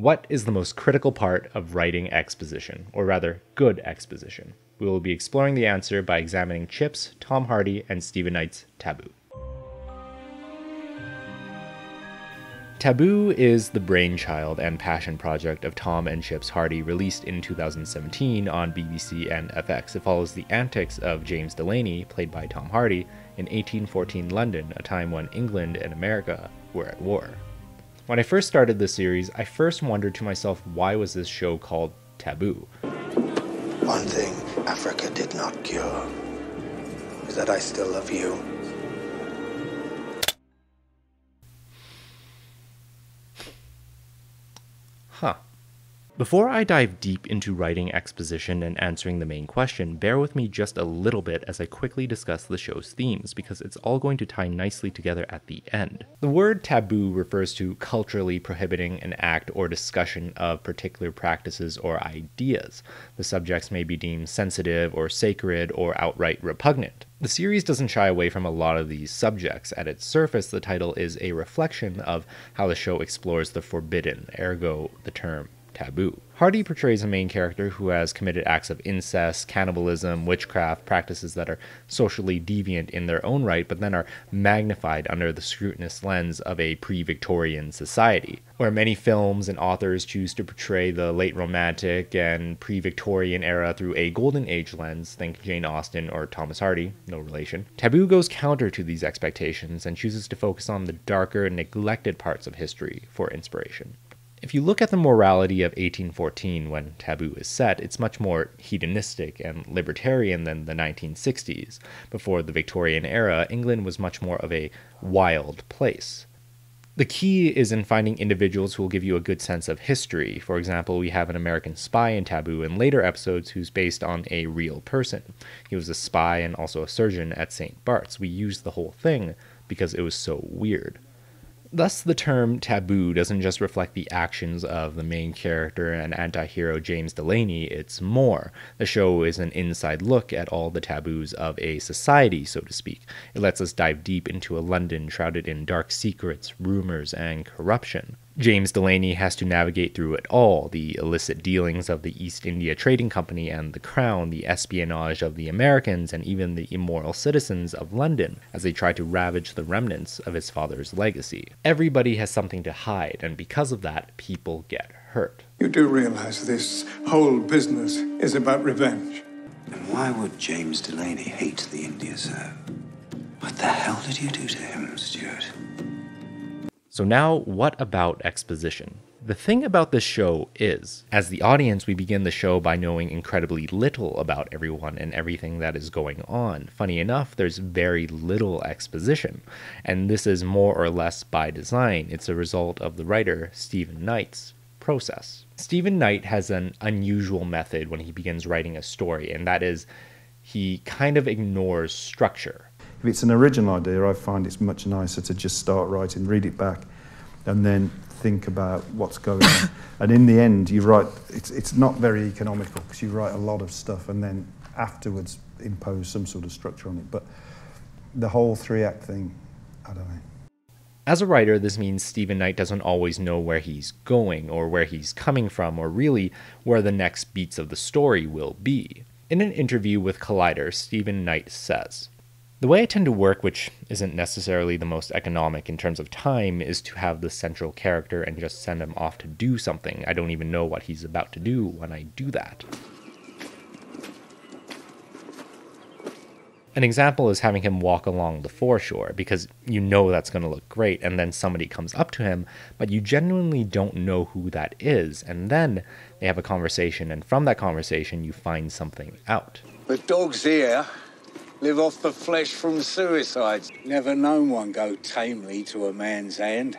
What is the most critical part of writing exposition, or rather, good exposition? We will be exploring the answer by examining Chip's, Tom Hardy, and Steven Knight's Taboo. Taboo is the brainchild and passion project of Tom and Chips Hardy, released in 2017 on BBC and FX. It follows the antics of James Delaney, played by Tom Hardy, in 1814 London, a time when England and America were at war. When I first started this series, I first wondered to myself why was this show called Taboo? One thing Africa did not cure is that I still love you. Before I dive deep into writing exposition and answering the main question, bear with me just a little bit as I quickly discuss the show's themes, because it's all going to tie nicely together at the end. The word taboo refers to culturally prohibiting an act or discussion of particular practices or ideas. The subjects may be deemed sensitive or sacred or outright repugnant. The series doesn't shy away from a lot of these subjects. At its surface, the title is a reflection of how the show explores the forbidden, ergo, the term taboo. Hardy portrays a main character who has committed acts of incest, cannibalism, witchcraft, practices that are socially deviant in their own right, but then are magnified under the scrutinous lens of a pre Victorian society. Where many films and authors choose to portray the late Romantic and pre Victorian era through a Golden Age lens, think Jane Austen or Thomas Hardy, no relation, Taboo goes counter to these expectations and chooses to focus on the darker, neglected parts of history for inspiration. If you look at the morality of 1814 when Taboo is set, it's much more hedonistic and libertarian than the 1960s. Before the Victorian era, England was much more of a wild place. The key is in finding individuals who will give you a good sense of history. For example, we have an American spy in Taboo in later episodes who's based on a real person. He was a spy and also a surgeon at St. Bart's. We used the whole thing because it was so weird. Thus, the term taboo doesn't just reflect the actions of the main character and anti hero James Delaney, it's more. The show is an inside look at all the taboos of a society, so to speak. It lets us dive deep into a London shrouded in dark secrets, rumors, and corruption. James Delaney has to navigate through it all the illicit dealings of the East India Trading Company and the Crown, the espionage of the Americans, and even the immoral citizens of London as they try to ravage the remnants of his father's legacy. Everybody has something to hide, and because of that, people get hurt. You do realize this whole business is about revenge. And why would James Delaney hate the India so? What the hell did you do to him, Stuart? So, now what about exposition? The thing about this show is, as the audience, we begin the show by knowing incredibly little about everyone and everything that is going on. Funny enough, there's very little exposition, and this is more or less by design. It's a result of the writer, Steven Knight's process. Steven Knight has an unusual method when he begins writing a story, and that is he kind of ignores structure. If it's an original idea, I find it's much nicer to just start writing, read it back, and then think about what's going on. and in the end, you write, it's, it's not very economical because you write a lot of stuff and then afterwards impose some sort of structure on it. But the whole three act thing, I don't know. As a writer, this means Steven Knight doesn't always know where he's going or where he's coming from or really where the next beats of the story will be. In an interview with Collider, Steven Knight says, the way I tend to work, which isn't necessarily the most economic in terms of time, is to have the central character and just send him off to do something. I don't even know what he's about to do when I do that. An example is having him walk along the foreshore because you know that's going to look great, and then somebody comes up to him, but you genuinely don't know who that is, and then they have a conversation, and from that conversation, you find something out. The dog's here live off the flesh from suicides. Never known one go tamely to a man's hand.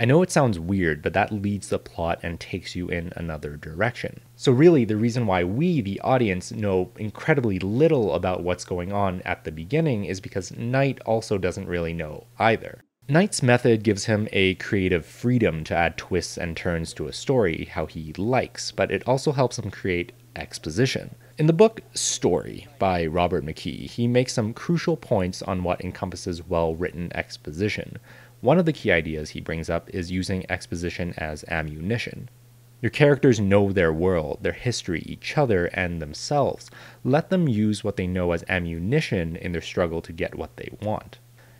I know it sounds weird, but that leads the plot and takes you in another direction. So, really, the reason why we, the audience, know incredibly little about what's going on at the beginning is because Knight also doesn't really know either. Knight's method gives him a creative freedom to add twists and turns to a story how he likes, but it also helps him create exposition. In the book Story by Robert McKee, he makes some crucial points on what encompasses well written exposition. One of the key ideas he brings up is using exposition as ammunition. Your characters know their world, their history, each other, and themselves. Let them use what they know as ammunition in their struggle to get what they want.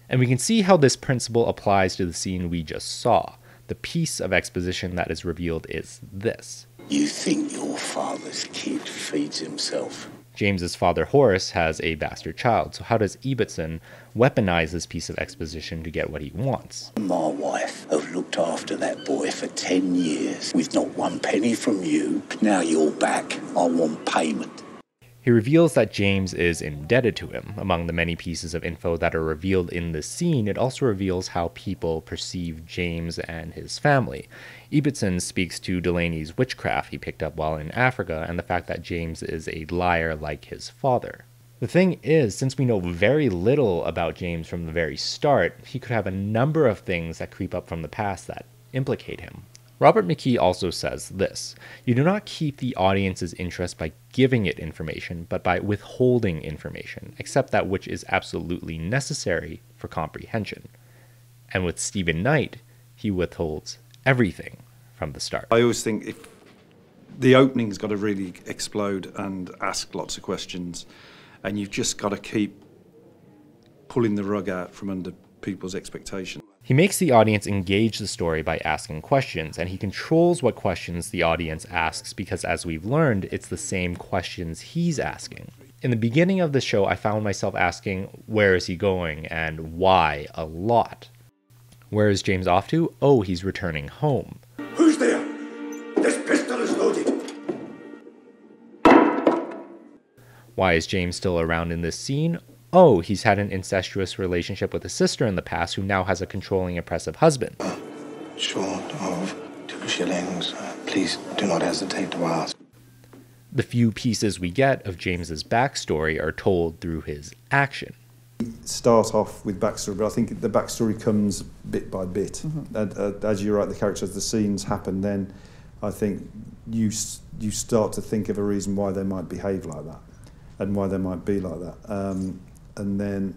And we can see how this principle applies to the scene we just saw. The piece of exposition that is revealed is this. You think your father's kid feeds himself? James's father Horace has a bastard child, so how does Ibbotson weaponize this piece of exposition to get what he wants? My wife have looked after that boy for ten years with not one penny from you. Now you're back. I want payment. He reveals that James is indebted to him. Among the many pieces of info that are revealed in this scene, it also reveals how people perceive James and his family. Ibbotson speaks to Delaney's witchcraft he picked up while in Africa and the fact that James is a liar like his father. The thing is, since we know very little about James from the very start, he could have a number of things that creep up from the past that implicate him. Robert McKee also says this You do not keep the audience's interest by giving it information, but by withholding information, except that which is absolutely necessary for comprehension. And with Steven Knight, he withholds everything from the start. I always think if the opening's got to really explode and ask lots of questions, and you've just got to keep pulling the rug out from under people's expectations. He makes the audience engage the story by asking questions, and he controls what questions the audience asks because, as we've learned, it's the same questions he's asking. In the beginning of the show, I found myself asking, Where is he going and why a lot. Where is James off to? Oh, he's returning home. Who's there? This pistol is loaded. Why is James still around in this scene? Oh, he's had an incestuous relationship with a sister in the past who now has a controlling, oppressive husband. Short of two shillings, uh, please do not hesitate to ask. The few pieces we get of James's backstory are told through his action. Start off with backstory, but I think the backstory comes bit by bit. Mm-hmm. And, uh, as you write the characters, the scenes happen, then I think you you start to think of a reason why they might behave like that and why they might be like that. Um, and then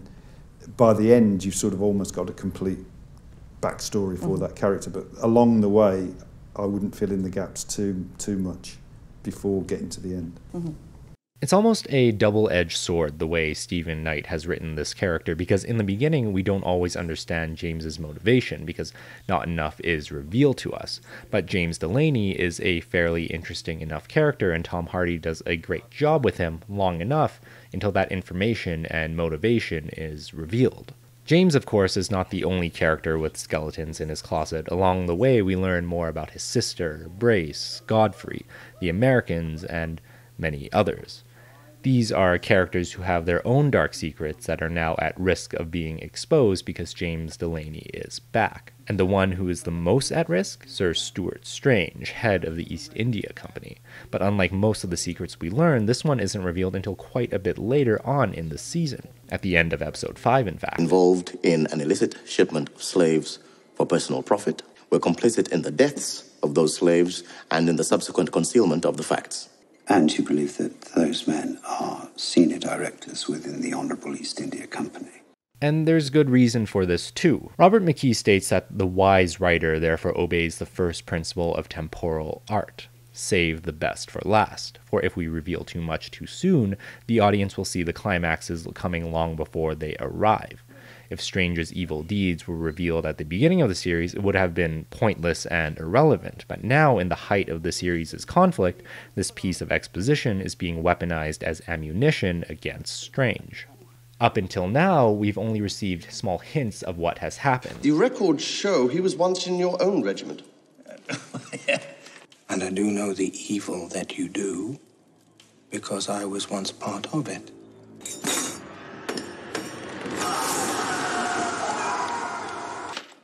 by the end you've sort of almost got a complete backstory for mm. that character. But along the way, I wouldn't fill in the gaps too too much before getting to the end. Mm -hmm. It's almost a double edged sword the way Steven Knight has written this character because in the beginning we don't always understand James's motivation because not enough is revealed to us. But James Delaney is a fairly interesting enough character and Tom Hardy does a great job with him long enough until that information and motivation is revealed. James, of course, is not the only character with skeletons in his closet. Along the way, we learn more about his sister, Brace, Godfrey, the Americans, and many others. These are characters who have their own dark secrets that are now at risk of being exposed because James Delaney is back. And the one who is the most at risk? Sir Stuart Strange, head of the East India Company. But unlike most of the secrets we learn, this one isn't revealed until quite a bit later on in the season. At the end of episode 5, in fact. Involved in an illicit shipment of slaves for personal profit, were complicit in the deaths of those slaves and in the subsequent concealment of the facts. And you believe that those men are senior directors within the Honourable East India Company. And there's good reason for this too. Robert McKee states that the wise writer therefore obeys the first principle of temporal art save the best for last. For if we reveal too much too soon, the audience will see the climaxes coming long before they arrive if Strange's evil deeds were revealed at the beginning of the series, it would have been pointless and irrelevant. But now, in the height of the series' conflict, this piece of exposition is being weaponized as ammunition against Strange. Up until now, we've only received small hints of what has happened. The records show he was once in your own regiment. And I do know the evil that you do because I was once part of it.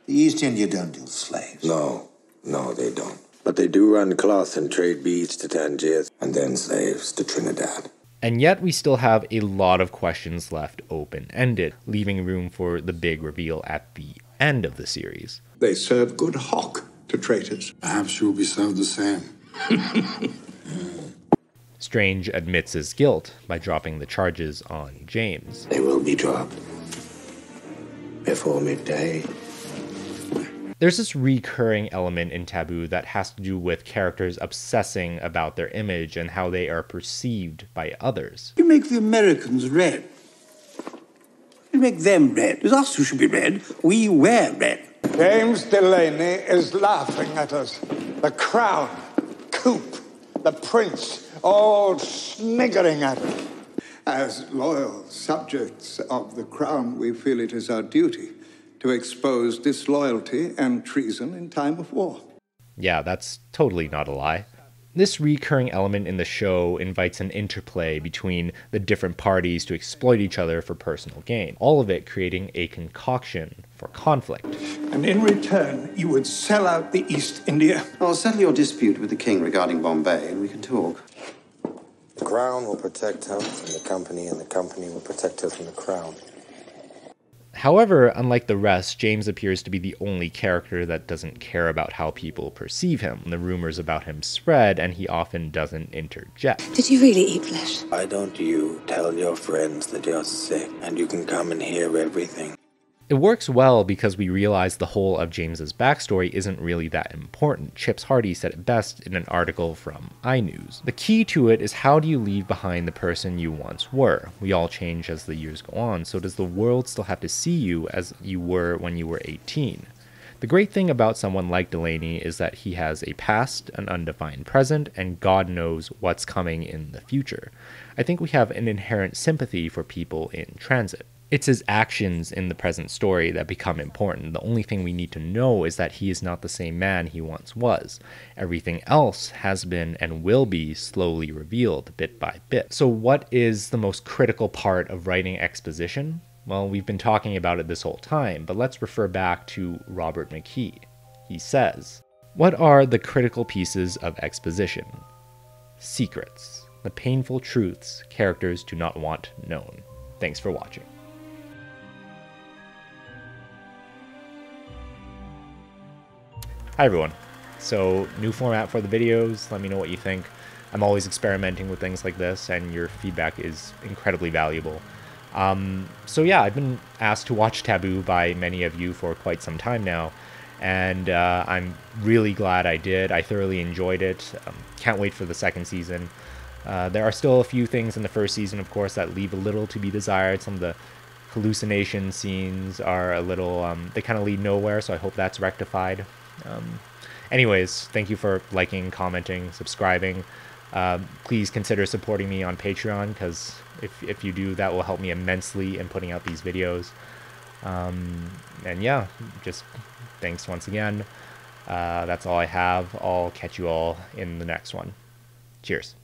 The East India don't deal slaves. No, no, they don't. But they do run cloth and trade beads to Tangier and then slaves to Trinidad. And yet, we still have a lot of questions left open ended, leaving room for the big reveal at the end of the series. They serve good hock to traitors. Perhaps you'll be served the same. Strange admits his guilt by dropping the charges on James. They will be dropped before midday. There's this recurring element in Taboo that has to do with characters obsessing about their image and how they are perceived by others. You make the Americans red. You make them red. It's us who should be red. We wear red. James Delaney is laughing at us. The crown, Coop, the prince, all sniggering at us. As loyal subjects of the crown, we feel it is our duty to expose disloyalty and treason in time of war. Yeah, that's totally not a lie. This recurring element in the show invites an interplay between the different parties to exploit each other for personal gain, all of it creating a concoction for conflict. And in return, you would sell out the East India. I'll settle your dispute with the king regarding Bombay, and we can talk. The crown will protect her from the company, and the company will protect her from the crown. However, unlike the rest, James appears to be the only character that doesn't care about how people perceive him. The rumors about him spread, and he often doesn't interject. Did you really eat flesh? Why don't you tell your friends that you're sick and you can come and hear everything? It works well because we realize the whole of James's backstory isn't really that important. Chips Hardy said it best in an article from iNews. The key to it is how do you leave behind the person you once were? We all change as the years go on, so does the world still have to see you as you were when you were 18? The great thing about someone like Delaney is that he has a past, an undefined present, and God knows what's coming in the future. I think we have an inherent sympathy for people in transit. It's his actions in the present story that become important. The only thing we need to know is that he is not the same man he once was. Everything else has been and will be slowly revealed bit by bit. So, what is the most critical part of writing exposition? Well, we've been talking about it this whole time, but let's refer back to Robert McKee. He says, What are the critical pieces of exposition? Secrets, the painful truths characters do not want known. Thanks for watching. Hi everyone. So, new format for the videos. Let me know what you think. I'm always experimenting with things like this, and your feedback is incredibly valuable. Um, so, yeah, I've been asked to watch Taboo by many of you for quite some time now, and uh, I'm really glad I did. I thoroughly enjoyed it. Um, can't wait for the second season. Uh, there are still a few things in the first season, of course, that leave a little to be desired. Some of the hallucination scenes are a little, um, they kind of lead nowhere, so I hope that's rectified. Um, anyways, thank you for liking, commenting, subscribing. Um, please consider supporting me on Patreon because if, if you do, that will help me immensely in putting out these videos. Um, and yeah, just thanks once again. Uh, that's all I have. I'll catch you all in the next one. Cheers.